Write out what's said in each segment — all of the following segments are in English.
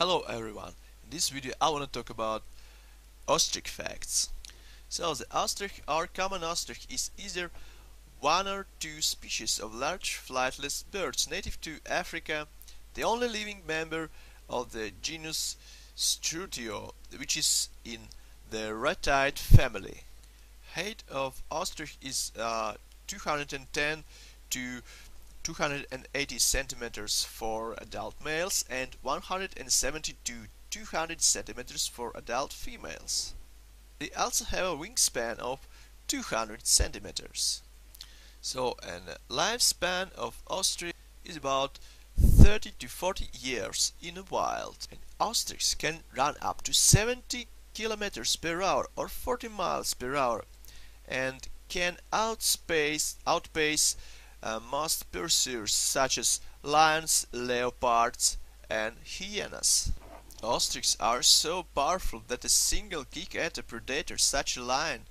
Hello everyone, in this video I want to talk about ostrich facts. So the ostrich or common ostrich is either one or two species of large flightless birds native to Africa, the only living member of the genus Struthio, which is in the ratite family. Height of ostrich is uh, 210 to 280 centimeters for adult males and 170 to 200 centimeters for adult females. They also have a wingspan of 200 centimeters. So a lifespan of ostrich is about 30 to 40 years in the wild. And ostriches can run up to 70 kilometers per hour or 40 miles per hour and can outspace, outpace uh, most pursuers such as lions, leopards and hyenas. Ostriches are so powerful that a single kick at a predator such a lion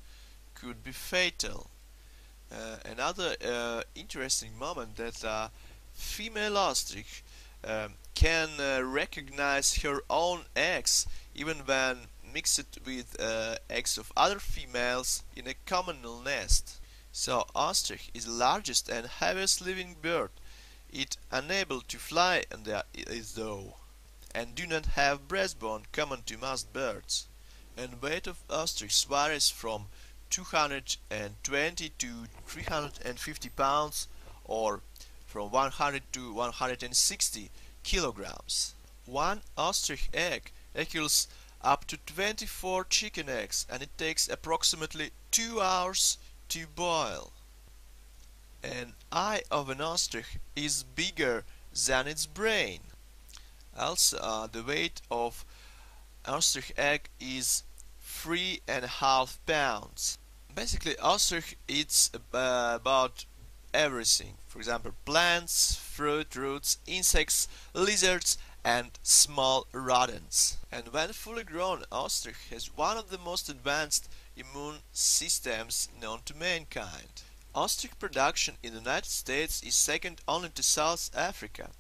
could be fatal. Uh, another uh, interesting moment that a female ostrich um, can uh, recognize her own eggs even when mixed with uh, eggs of other females in a communal nest. So ostrich is the largest and heaviest living bird. It unable to fly and is though, and do not have breastbone common to most birds. And weight of ostrich varies from 220 to 350 pounds or from 100 to 160 kilograms. One ostrich egg equals up to 24 chicken eggs and it takes approximately 2 hours to boil. An eye of an ostrich is bigger than its brain. Also, uh, the weight of ostrich egg is three and a half pounds. Basically, ostrich eats uh, about everything. For example, plants, fruit, roots, insects, lizards, and small rodents. And when fully grown, ostrich has one of the most advanced immune systems known to mankind. Ostrich production in the United States is second only to South Africa.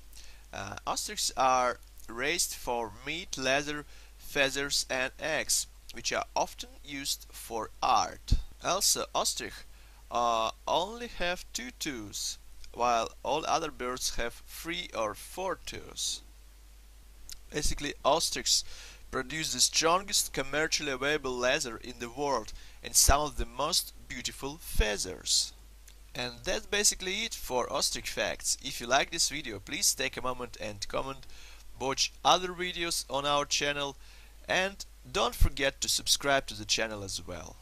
Uh, ostriches are raised for meat, leather, feathers and eggs, which are often used for art. Also, ostrich uh, only have two toes, while all other birds have three or four toes. Basically, ostriches produce the strongest commercially available leather in the world and some of the most beautiful feathers. And that's basically it for ostrich facts. If you like this video, please take a moment and comment, watch other videos on our channel and don't forget to subscribe to the channel as well.